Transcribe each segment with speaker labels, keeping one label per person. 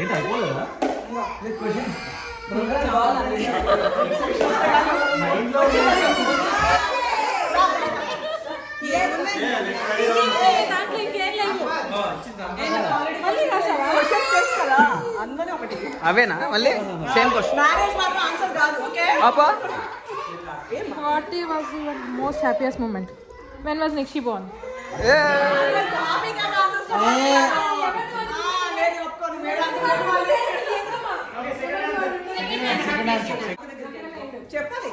Speaker 1: ఏంటి అయిపోలేదా
Speaker 2: అవేనా మళ్ళీ సేమ్ క్వశ్చన్ అబ్బా
Speaker 3: party was your most happiest moment when was Nikshi born
Speaker 1: చెప్పాలి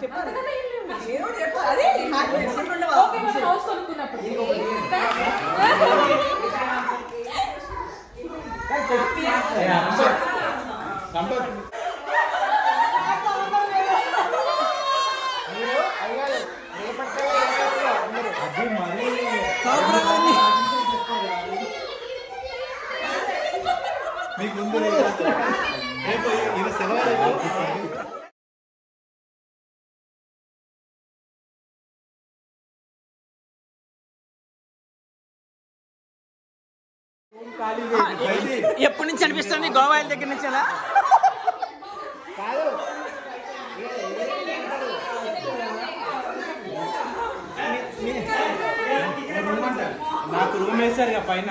Speaker 1: చెప్పాలి అదే
Speaker 4: మీకు ముందు రేపు ఇది సెలవు రేపు
Speaker 2: ఎప్పటి నుంచి అనిపిస్తుంది? గోవా దగ్గర నుంచి అలా
Speaker 4: నాకు రూమ్ వేశారు పైన.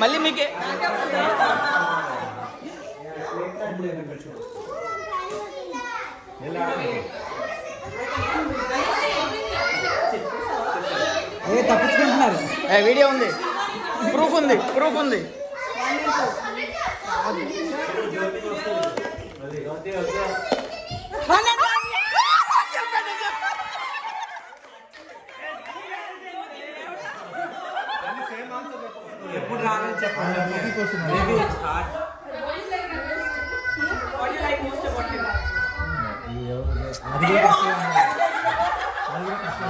Speaker 2: మళ్ళీ మీకే.
Speaker 5: ఏ తప్పించుకుంటున్నారు?
Speaker 2: వీడియో ఉంది. ప్రూఫ్ ఉంది ప్రూఫ్ ఉంది.
Speaker 4: రాలేదు చెప్పండి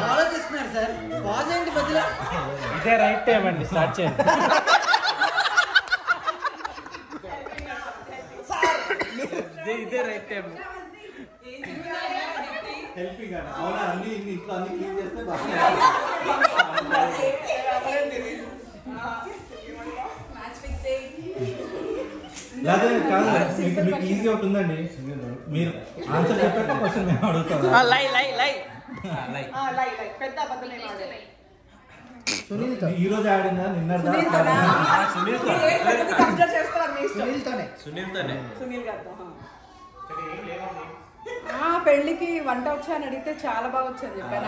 Speaker 5: ఆలోచిస్తున్నారు సార్. పాజ్ ఏంటి బదులు
Speaker 4: ఇదే రైట్ టైం అండి స్టార్ట్ చేయండి. ఇదే ఇదే రైట్ టైం. హెల్పింగ్ అవునా? అన్ని ఇంట్లో అన్ని క్లీన్ చేస్తే లేదా కాదు మీకు మీకు ఈజీ ఒకటి ఉందండి మీరు ఆన్సర్ చెప్పాక క్వశ్చన్ మేము అడుగుతాం.
Speaker 2: లై లై లై.
Speaker 1: పెద్ద అబద్ధం ఏం ఆడలేదు.
Speaker 4: ఈ రోజు ఆడిందా? నిన్న
Speaker 6: పెళ్ళికి వంట వచ్చా అని అడిగితే చాలా బాగా వచ్చని చెప్పాను.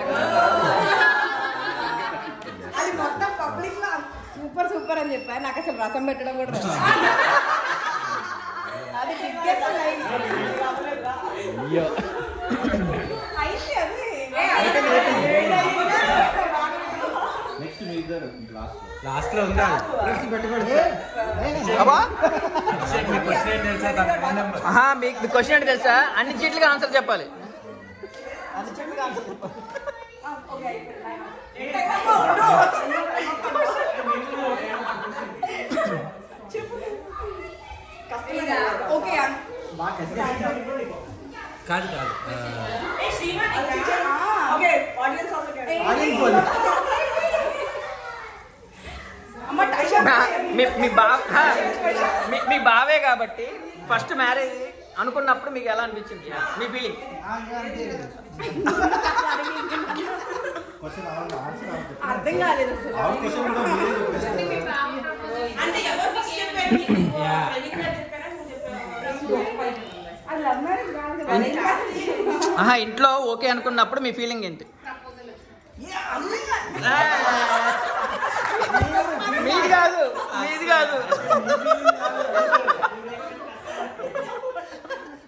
Speaker 6: అది మొత్తం పబ్లిక్లో సూపర్ సూపర్ అని చెప్పాను. నాకు అసలు రసం పెట్టడం కూడా
Speaker 4: లాస్ట్లో ఉందా తెలుసా
Speaker 2: మీకు క్వశ్చన్ ఏంటి తెలుసా అన్ని చీట్లుగా ఆన్సర్ చెప్పాలి
Speaker 1: ఓకే, కదా.
Speaker 4: కాదు.
Speaker 2: మీ మీ బావ హా, మీ- మీ బావే కాబట్టి ఫస్ట్ మ్యారేజ్ అనుకున్నప్పుడు మీకు ఎలా అనిపించింది? మీ ఫీలింగ్
Speaker 6: అర్థం కాలేదు
Speaker 1: అంటే
Speaker 2: ఆహా ఇంట్లో ఓకే అనుకున్నప్పుడు మీ ఫీలింగ్ ఏంటి? మీది కాదు మీది కాదు.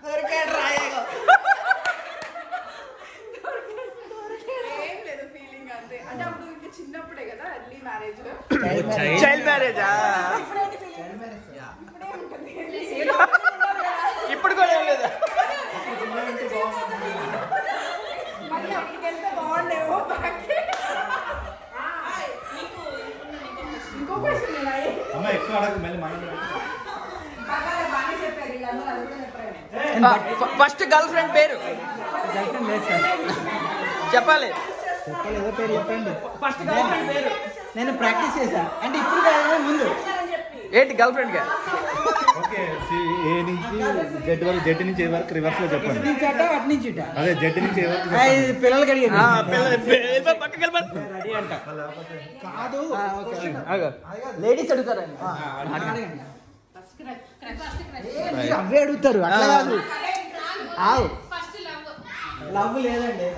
Speaker 1: దొరికాడు రాయేగో
Speaker 6: ఏం లేదు ఫీలింగ్ అంతే అంటే అప్పుడు ఇంకా చిన్నప్పుడే కదా ఎర్లీ మ్యారేజ్
Speaker 2: చైల్డ్ మ్యారేజా ఫస్ట్ గర్ల్ ఫ్రెండ్ పేరు? చెప్పాలి. ఫస్ట్ పేరు.
Speaker 5: నేను ప్రాక్టీస్ చేశాను. అంటే ఇప్పుడు ముందు.
Speaker 2: ఏంటి గర్ల్ ఫ్రెండ్గా?
Speaker 4: ఓకే సి- ఏ నుంచి జెడ్ వరకు జెడ్ నుంచి ఏ వరకు రివర్స్లో
Speaker 5: ఇటు
Speaker 4: చెప్పండి
Speaker 5: నుంచి అట అటు నుంచి ఇట?
Speaker 4: అదే జెడ్ నుంచి ఏ వరకు
Speaker 5: ఆ, ఇది పిల్లలకి అడిగాను
Speaker 2: పక్కకి వెళ్ళిపో.
Speaker 5: రెడీ అంట. కాదు
Speaker 2: ఆగు. లేడీస్ అడుగుతారండి
Speaker 5: అడగండి. ఏ, మీరు అవే అడుగుతారు అట్లా కాదు. ఆవు.
Speaker 7: ఫస్ట్ లవ్
Speaker 5: లవ్ లేదండి.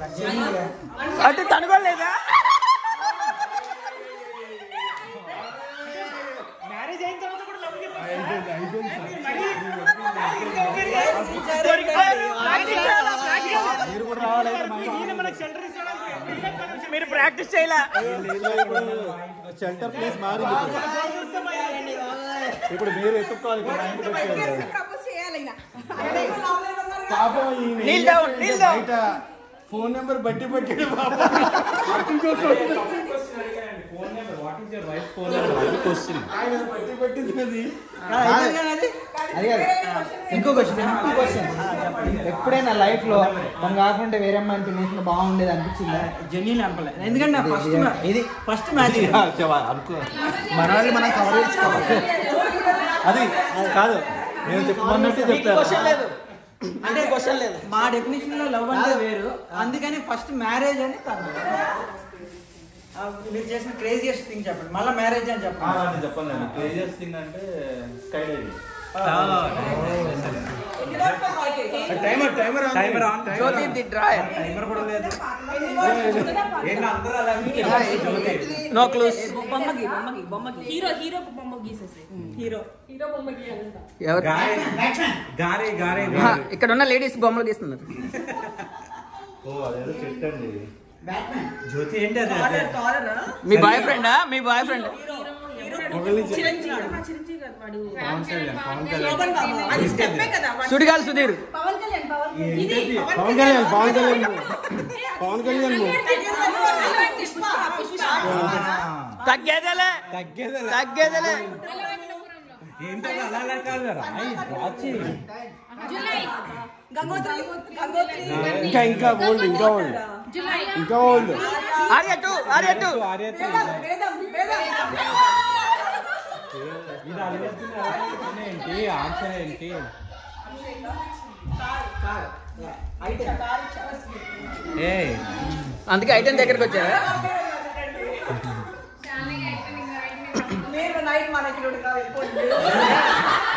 Speaker 2: అంటే
Speaker 4: మీరు
Speaker 2: ప్రాక్టీస్ చేయలే
Speaker 4: షెల్టర్ ప్లేస్ మారింది ఇప్పుడు. మీరు ఎత్తుకోవాలి ఇప్పుడు మా ఇంటికి వచ్చేయాలి.
Speaker 6: ప్రపోజ్
Speaker 4: పాపం ఫోన్ నెంబర్ ఆయన పట్టింది
Speaker 5: అది? అది. కాదు. ఇంకో క్వశ్చన్ ఇంకో క్వశ్చన్ ఎప్పుడైనా లైఫ్లో మనం కాకుండా వేరే అమ్మాయిని తినేసిన బాగుండేది అనిపించిందా? జెన్యున్ అనపలేదు. ఎందుకంటే ఫస్ట్ ఇది ఫస్ట్ మ్యాచ్
Speaker 4: అనుకో.
Speaker 5: మన వాళ్ళు మనం కవర్ చేసుకోవాలి
Speaker 4: అది కాదు. నేను చెప్పమన్నట్టే చెప్పాను.
Speaker 2: లేదు. అంటే క్వశ్చన్ లేదు
Speaker 5: మా డెఫినేషన్లో లవ్ అంటే వేరు. అందుకని ఫస్ట్ మ్యారేజ్ అని తను మీరు చేసిన క్రేజియస్ట్ థింగ్ చెప్పండి. మళ్ళీ మ్యారేజ్ అని చెప్పండి.
Speaker 4: చెప్పండి క్రేజియస్ థింగ్ అంటే skydiving
Speaker 5: timer timer timer on
Speaker 2: Jyoti the drawer
Speaker 5: timer కూడా లేదు.
Speaker 2: నో క్లూస్
Speaker 1: బొమ్మకి బొమ్మకి బొమ్మకి. హీరో హీరో బొమ్మ గీసేసి. హీరో హీరో బొమ్మ గీయాలంట.
Speaker 2: ఎవరు?
Speaker 5: గారే గారే
Speaker 2: ఆ, ఇక్కడ ఉన్న లేడీస్ బొమ్మలు గీస్తున్నారు.
Speaker 4: ఓ అదేదో చెట్టు అండి
Speaker 5: జ్యోతి ఏంటి అది
Speaker 2: మీ బాయ్ ఫ్రెండా మీ బాయ్ ఫ్రెండ్
Speaker 1: చిరంజీవి. ఆ, చిరంజీవి కాదు వాడు.
Speaker 7: పవన్ కళ్యాణ్
Speaker 1: శోభన్ బాబు. అది స్టెప్పే కదా వాడు-
Speaker 2: సుడిగాలి సుధీర్.
Speaker 6: పవన్ కళ్యాణ్ పవన్ కళ్యాణ్.
Speaker 1: ఇది
Speaker 5: పవన్ కళ్యాణ్ పవన్ కళ్యాణ్. పవన్ కళ్యాణ్
Speaker 1: పుష్ప పుష్ప
Speaker 2: తగ్గేదేలే. తగ్గేదేలే.
Speaker 7: జూలై.
Speaker 1: గంగోత్రి గంగోత్రి.
Speaker 5: ఇంకా ఇంకా ఓల్డ్ ఇంకా ఓల్డ్
Speaker 7: జూలై
Speaker 5: ఇంకా old.
Speaker 2: Arya two Arya two
Speaker 1: Vedam Vedam Vedam
Speaker 5: ఏంటి ఆన్సర్ ఏంటి ఏ
Speaker 2: అందుకే ఐటెం దగ్గరికి వచ్చారా
Speaker 1: మీరు నైట్ మనకి కాదు ఎక్కువ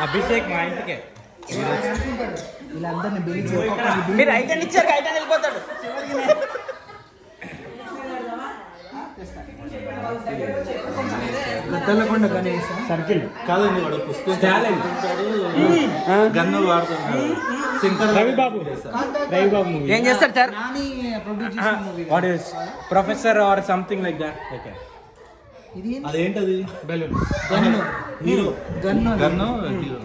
Speaker 5: అభిషేక్ మా ఇంటికే. వీళ్ళందరినీ
Speaker 2: మీరు ఐటెం ఇచ్చారు ఐటెం వెళ్ళిపోతాడు.
Speaker 5: గుద్దలకొండ గణేష్ సర్కిల్.
Speaker 4: కాదండి వాడు పుస్తకం గన్ను వాడుతున్నాడు. శంకర్ రవిబాబు.
Speaker 5: రవిబాబు మూవీ
Speaker 2: ఏం చేస్తారు సార్
Speaker 5: నాని ప్రొడ్యూస్ చేసిన movie
Speaker 8: what is professor or something like that okay
Speaker 5: ఇది
Speaker 4: అదేంటది? Balloon.
Speaker 5: Gun.
Speaker 4: Hero.
Speaker 5: Gun.
Speaker 4: Gun hero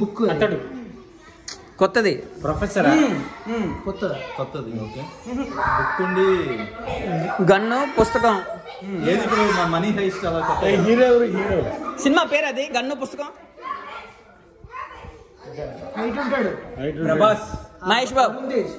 Speaker 5: book.
Speaker 8: Athadu.
Speaker 2: కొత్తది.
Speaker 8: ప్రొఫెసర్?
Speaker 5: కొత్త
Speaker 4: కొత్తది? ఓకే. బుక్ ఉండి
Speaker 2: గన్ను పుస్తకం.
Speaker 4: ఏది ఇప్పుడు మా మనీ హైస్ట్ అలా కొత్త
Speaker 8: హీరో హీరో.
Speaker 2: సినిమా పేరు అది? గన్ను పుస్తకం?
Speaker 5: హైట్ ఉంటాడు.
Speaker 2: Prabhas.
Speaker 5: Mahesh Babu. Tej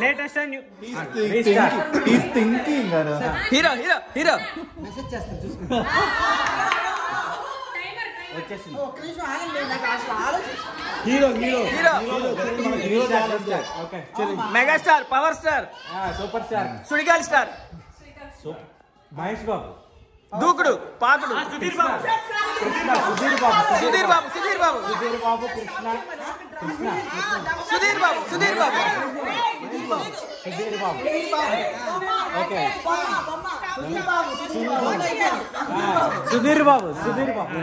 Speaker 8: latest and
Speaker 4: is thinking
Speaker 2: hero hero hero
Speaker 5: message చేస్తాను చూసుకో
Speaker 6: ఒక్క నిమిషం ఆగండి నాకు అసలు ఆలోచించి
Speaker 8: hero hero
Speaker 2: hero
Speaker 8: okay
Speaker 2: megastar power star
Speaker 8: super star
Speaker 2: Sudigali star
Speaker 8: Mahesh Babu
Speaker 2: Dookudu పాకుడు
Speaker 8: Sudheer Babu Sudheer Babu
Speaker 2: Sudheer Babu Sudheer Babu
Speaker 8: Sudheer Babu Krishna Krishna
Speaker 2: Sudheer Babu Sudheer Babu
Speaker 8: Sudheer Babu okay Sudheer Babu Sudheer Babu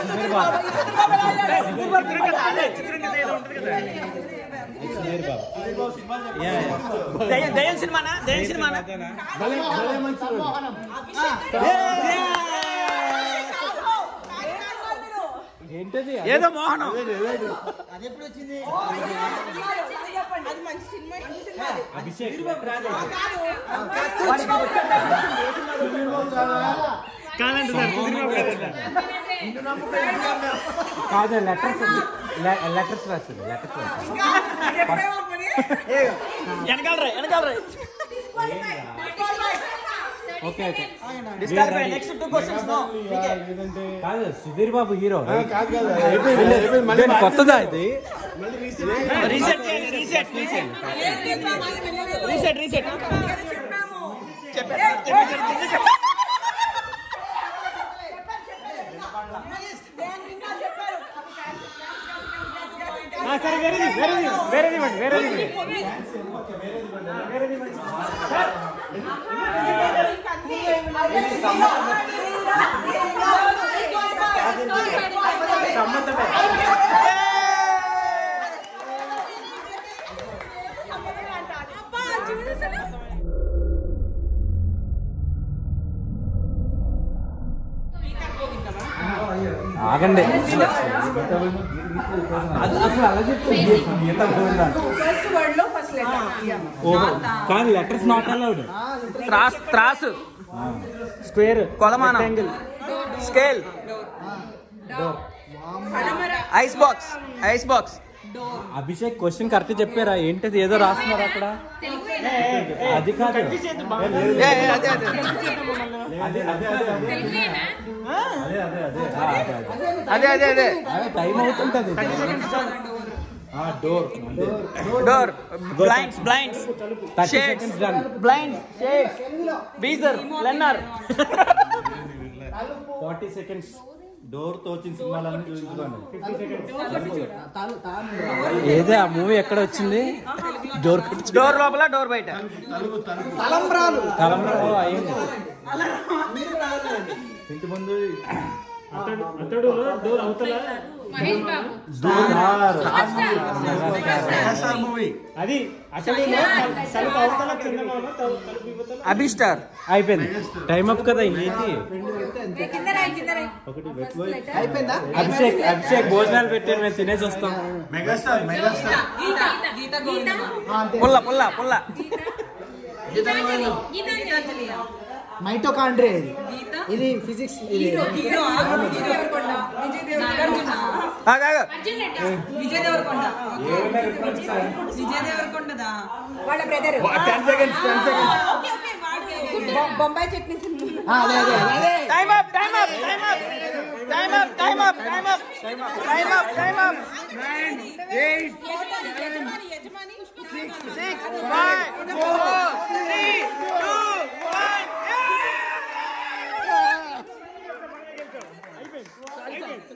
Speaker 8: Sudheer
Speaker 2: Babu దయన్ సినిమానా దయన్ సినిమానా
Speaker 6: భలే మంచి
Speaker 2: ఏదో మోహనం.
Speaker 8: కాదు. లెటర్స్ లెటర్స్ రాసింది లెటర్స్ రాసింది.
Speaker 2: వెనకాల
Speaker 8: ఓకే ఓకే. కాదు సుధీర్ బాబు హీరో.
Speaker 4: కాదు కాదు.
Speaker 8: కొత్తదా ఇది?
Speaker 2: రీసెట్
Speaker 8: சரி வேறதி வேறதி வேறதி பண்ணு வேறதி
Speaker 6: பண்ணு வேறதி பண்ணு சார் சம்மந்தப்பட்ட
Speaker 8: ఓహో కానీ లెటర్స్ నాట్ అలౌడ్.
Speaker 2: త్రాస్ త్రాసు.
Speaker 8: స్క్వేర్
Speaker 2: కొలమానం. Scale. Ice box ice box.
Speaker 8: Abhishek question correct చెప్పారా ఏంటిది ఏదో రాస్తున్నారు అక్కడ అది కాదు
Speaker 2: అదే అదే
Speaker 4: అదే
Speaker 8: time అవుతుంటది
Speaker 2: door
Speaker 8: door
Speaker 2: blinds
Speaker 8: blinds shades
Speaker 2: blinds shades బీజర్ లెన్నర్
Speaker 8: 40 సెకండ్స్
Speaker 4: డోర్తో వచ్చిన సినిమాలన్నీ చూపించుకోండి.
Speaker 8: ఏదే ఆ మూవీ ఎక్కడ వచ్చింది? డోర్
Speaker 2: డోర్ లోపల డోర్ బయట.
Speaker 5: తలంబ్రాలు.
Speaker 8: తలంబ్రాలు. అయ్యింది.
Speaker 4: ఇంటి ముందు
Speaker 7: మహేష్ బాబు.
Speaker 4: మూవీ
Speaker 8: అది
Speaker 2: అభిస్టార్
Speaker 8: అయిపోయింది టైం అప్ కదా ఏంటి అభిషేక్ అభిషేక్ భోజనాలు పెట్టారు మేము తినేసి వస్తాం
Speaker 4: మెగాస్టార్ మెగాస్టార్
Speaker 2: పుల్ల పుల్ల పుల్ల
Speaker 5: మైటోకాండ్రియా ఇది? ఇది ఫిజిక్స్ ఇది.
Speaker 2: ఆగు, ఆగు.
Speaker 7: అర్జున్ రెడ్డి.
Speaker 1: విజయ్ దేవరకొండ. విజయ్ దేవరకొండదా?
Speaker 6: వాళ్ళ brother
Speaker 2: ten seconds ten seconds
Speaker 1: okay okay వాడు
Speaker 6: బొంబాయి చట్నీ సినిమా.
Speaker 5: ఆ, అదే అదే అదే.
Speaker 2: Time up time up time up time up time up time up time up time up
Speaker 1: యజమాని యజమాని
Speaker 2: six five four
Speaker 7: three two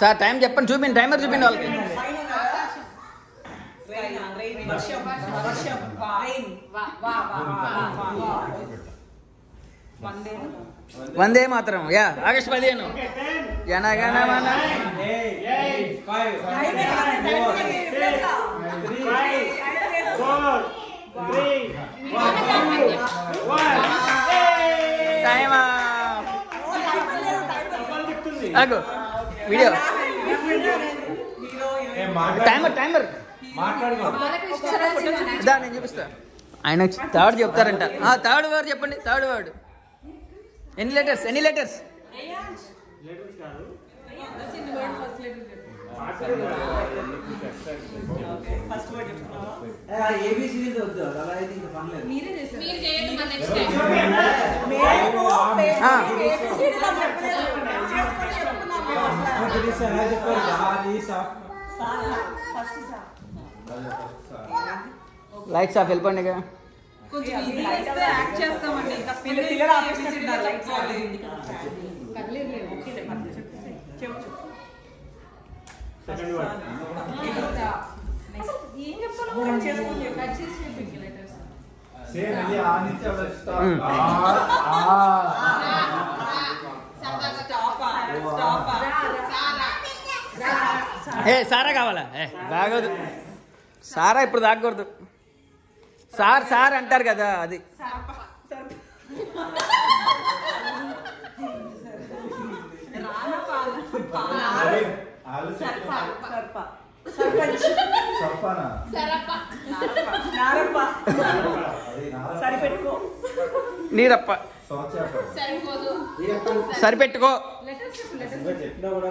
Speaker 2: sir time చెప్పండి చూపిండి టైమర్ చూపిండి వాళ్ళకి. వందే మాత్రం యా ఆగస్ట్ పదిహేను. జనగణ మన జనగణమన టైమ్ ఆగు వీడియో. టైమర్ టైమర్ దా నేను చూపిస్తా. ఆయన థర్డ్ చెప్తారంట. థర్డ్ వర్డ్ చెప్పండి థర్డ్ వర్డ్ ఎన్ని లెటర్స్ ఎన్ని లెటర్స్
Speaker 1: లెటర్స్ కాదు. చెప్తున్నావా
Speaker 5: ఏబిసిడి వద్దు అలా అయితే ఇంకా పర్లేదు
Speaker 7: మీరు చేయండి మన నెక్స్ట్ టైం
Speaker 1: మేము
Speaker 2: ఆ.
Speaker 1: ఏబిసిడీలో చెప్పలేదు చేసుకొని చెప్పుకున్నాం మేము అసలు
Speaker 5: గిరీష్ ఎలా చెప్పారు అది సాఫ్
Speaker 1: sir first sir
Speaker 2: lights off వెళ్ళిపోండి ఇక.
Speaker 1: కొంచెం ఈజీగా ఇస్తే యాక్ట్ చేస్తామండి ఇంకా పిల్ల పిల్లలు ఆపేస్తున్నారు లైట్స్ ఉంది కదా పర్లేదు ఓకే పర్లేదు చెప్పు చెప్పు ఏం చెప్పాలో కట్ చేసుకొని చెప్పు. కట్ చేసి చెప్పు లెటర్స్
Speaker 4: సేమ్ ఇది ఆ. నుంచి అలా స్టాప్
Speaker 2: మ్మ్. ఏ సారా కావాలా? ఏ తాగదు సారా ఇప్పుడు తాగకూడదు సార్ సార్ అంటారు కదా అది.
Speaker 1: సర్ప సర్ప
Speaker 4: సర్పానా
Speaker 1: నారప్ప.
Speaker 4: అది నారా
Speaker 1: సరిపెట్టుకో.
Speaker 2: నీరప్ప.
Speaker 7: సరిపోదు.
Speaker 2: సరిపెట్టుకో.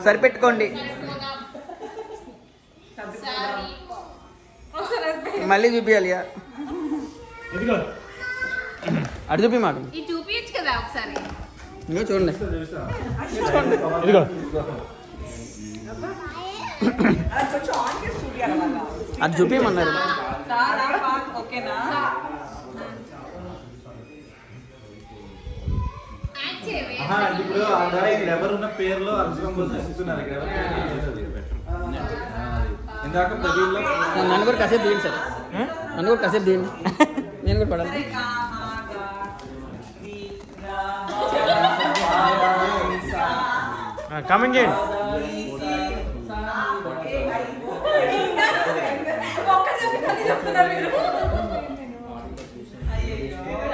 Speaker 2: సరిపెట్టుకోండి. మళ్ళీ చూపించాలి అటు చూపి మాట
Speaker 7: చూపించచ్చు కదా ఒకసారి.
Speaker 2: ఇంకో చూడండి.
Speaker 8: ఇదిగో.
Speaker 1: అది
Speaker 2: చూపించమన్నారు
Speaker 4: ఇప్పుడు ఇక్కడ ఎవరున్న పేర్లు ఇస్తున్నారు ఇక్కడ ఇందాక
Speaker 2: నన్ను కూడా కాసేపు తీయండి సార్. నన్ను కూడా కాసేపు తీయండి నేను కూడా పడాలి.
Speaker 8: కామెంట్ చేయండి.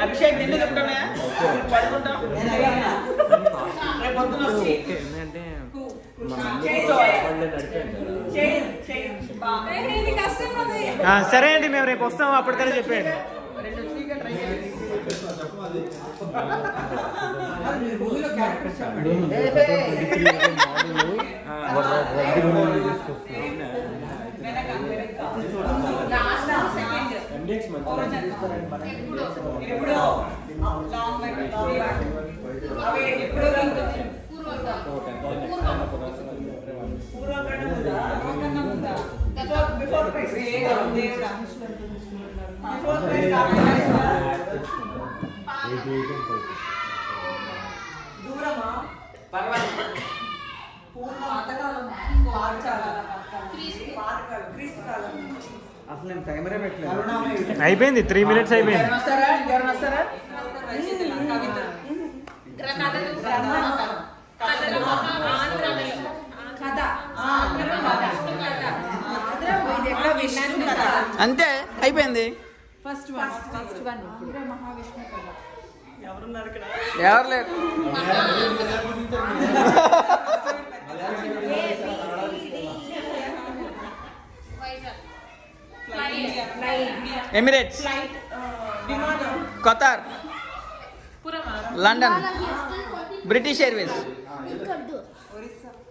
Speaker 2: అభిషేక్ నిన్ను చెప్తానే పడుకుంటాం? రేపు పొద్దున వచ్చి.
Speaker 8: ఏంటంటే ఆ, సరే అండి మేము రేపు వస్తాం అప్పటికల్లా చెప్పేయండి.
Speaker 5: ఎండిఎక్స్ మంచిగా చూస్తారండి మన
Speaker 1: ఎప్పుడో లాంగ్ అవి ఎప్పుడో పూర్వకంటే ఉందా పూర్వకంటే ఉందా బిఫోర్ ప్రైస్ దేవుడా బిఫోర్ దూరమా? పూర్వ పాఠశాల పాతకాలం క్రీస్తు కాలం.
Speaker 5: అసలు నేను టైమరే పెట్టలేదు.
Speaker 8: అయిపోయింది త్రీ మినిట్స్ అయిపోయింది.
Speaker 2: అంతే అయిపోయింది.
Speaker 3: First one first one Andhra Mahavishnu కథ
Speaker 1: ఎవరున్నారు ఇక్కడ
Speaker 2: ఎవరు లేరు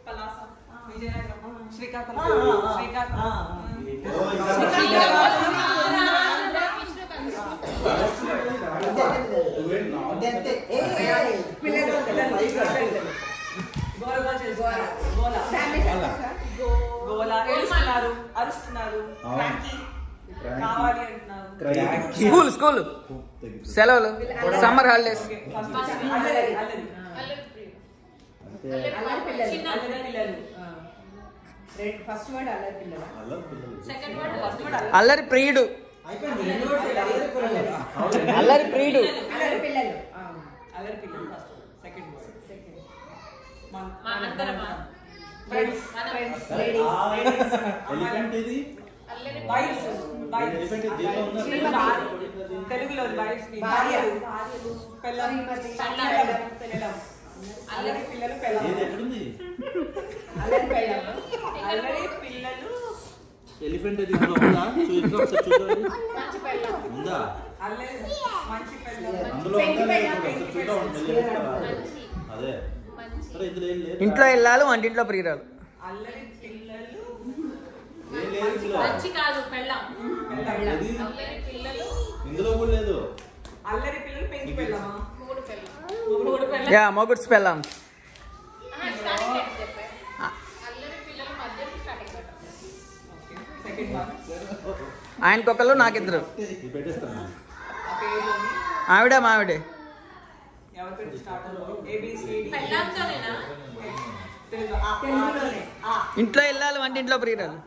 Speaker 1: పలాస విజయనగరం శ్రీకాకుళం శ్రీకాకుళం పిల్లలు గోల గోల చేస్తున్నారు. గోల. గోల ఏడుస్తున్నారు అరుస్తున్నారు. క్రాంకీ కావాలి అంటున్నారు.
Speaker 2: School school. సెలవులు
Speaker 1: summer holidays. Allari Priyudu. Allari
Speaker 7: Priyudu. Allari
Speaker 1: Pillalu.
Speaker 6: Second second
Speaker 4: elephant ఇది?
Speaker 1: వైఫ్స్
Speaker 4: ఎలిఫెంట్ దీంట్లో ఉందా
Speaker 1: తెలుగులో అల్లరి పిల్లలు
Speaker 4: ఎక్కడుంది?
Speaker 6: అల్లరి పిల్లలు.
Speaker 1: అల్లరి పిల్లలు.
Speaker 4: ఎలిఫెంట్ ఇది ఇందులో ఉందా? చూద్దాం. ఒకసారి అందులో ఉందా? అదే.
Speaker 2: ఇంట్లో వెళ్ళాలి వంటింట్లో ప్రియురాలు. యా మొగుడ్స్ పెళ్ళాం. ఆయనకొకళ్ళు నాకిద్దరు. ఆవిడ మావిడే. ఇంట్లో వెళ్ళాలి వంటి
Speaker 1: ఇంట్లో ప్రియురాలు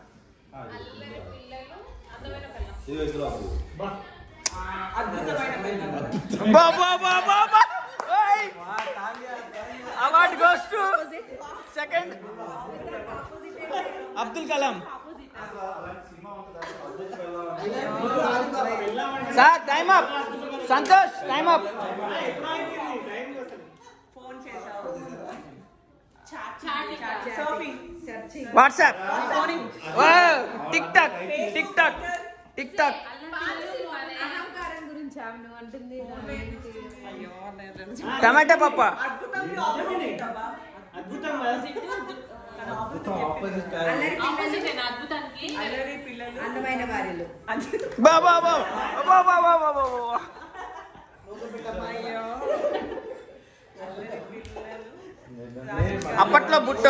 Speaker 7: award
Speaker 1: goes
Speaker 2: to second Abdul Kalam sir time up
Speaker 6: Santosh time up WhatsApp. TikTok
Speaker 1: TikTok TikTok
Speaker 2: టమాటా పప్ప. బాబా బాబా
Speaker 1: బాబా బాబా బాబా
Speaker 2: అప్పట్లో బుట్ట.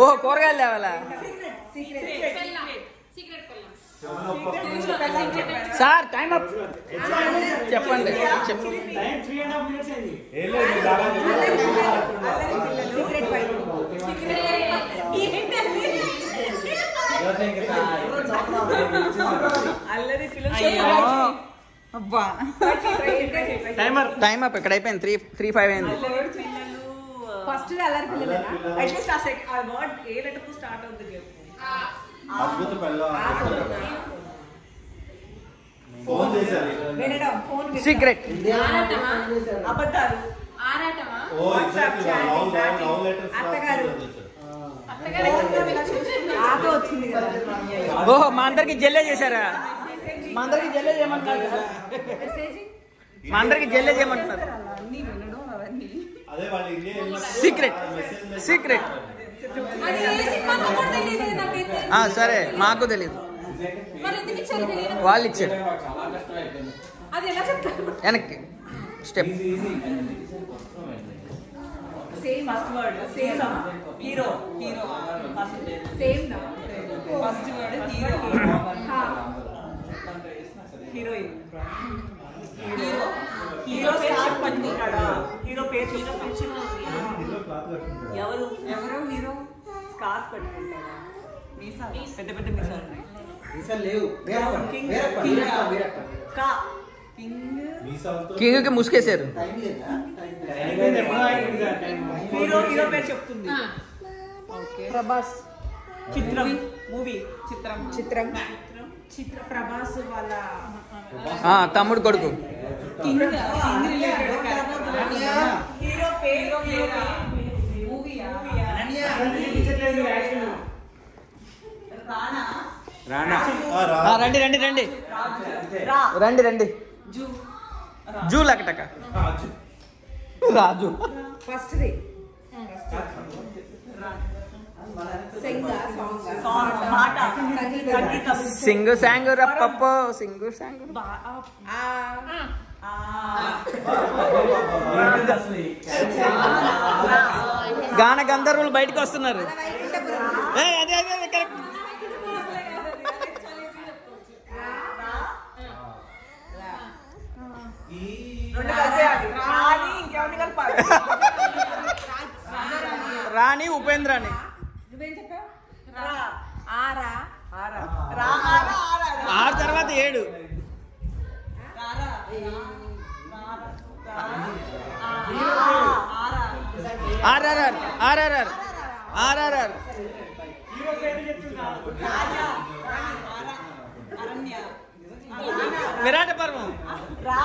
Speaker 2: ఓ కూరగాయలు లేవాలా? సార్ టైం చెప్పండి.
Speaker 1: చెప్పండి
Speaker 2: టైమర్ టైం అప్ ఇక్కడ అయిపోయింది. త్రీ త్రీ ఫైవ్ అయింది.
Speaker 1: పిల్లలు
Speaker 6: ఫస్ట్ అల్లరి పిల్లలేనా?
Speaker 1: అట్లీస్ట్ ఆ సెక్ ఆ వర్డ్ ఏ లెటర్తో స్టార్ట్ అవుతుంది
Speaker 4: అద్భుత ఫోన్ చేశారు.
Speaker 6: ఫోన్
Speaker 1: అబద్ధాలు.
Speaker 7: ఆరాటమా
Speaker 4: లవ్ లెటర్స్
Speaker 6: అత్తగారు.
Speaker 7: అత్తగారు
Speaker 2: ఓహో మా అందరికి జల్లే చేశారా? మా అందరికి జల్లే చేయమంటారు మా అందరికి జల్లే
Speaker 3: చేయమంటారు. Secret
Speaker 2: secret. సరే మాకు
Speaker 3: తెలీదు
Speaker 2: వాళ్ళు ఇచ్చారు. వెనక్కి.
Speaker 1: Step. Same hero hero
Speaker 6: same నా
Speaker 1: ఫస్ట్ వాడు hero. Heroine. Hero? Hero star పట్టుకుంటాడా hero పేరు హీరో
Speaker 4: పెన్షన్
Speaker 1: ఎవరు? ఎవరు? హీరో? స్కార్స్ పట్టుకుంటాడా మీసాలు. పెద్ద పెద్ద మీసాలు ఉన్నాయి. కింగ్. కి.
Speaker 2: ముసుకేశారు.
Speaker 1: హీరో హీరో పేరు చెప్తుంది.
Speaker 6: ప్రభాస్.
Speaker 1: చిత్రం. మూవీ చిత్రం.
Speaker 6: చిత్రం.
Speaker 1: చిత్ర ప్రభాస్ వాళ్ళ
Speaker 2: తమ్ముడు కొడుకు.
Speaker 1: హీరో పేరు
Speaker 2: రండి రండి రండి. రండి రండి.
Speaker 1: జూ.
Speaker 2: లకటక రాజు.
Speaker 1: ఫస్ట్ది.
Speaker 2: Sing song. రప్పప్పో సింగు సాంగు గాన గంధర్వులు బయటకు వస్తున్నారు. రాణి ఉపేంద్రాణి.
Speaker 6: నువ్వేం చెప్పావు? ఆరా?
Speaker 1: ఆరు.
Speaker 2: తర్వాత ఏడు. ఆర్ఆర్ఆర్. ఆర్ఆర్ఆర్. ఆర్ఆర్ఆర్ విరాట పర్వం.
Speaker 1: రా